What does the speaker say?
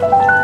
Bye.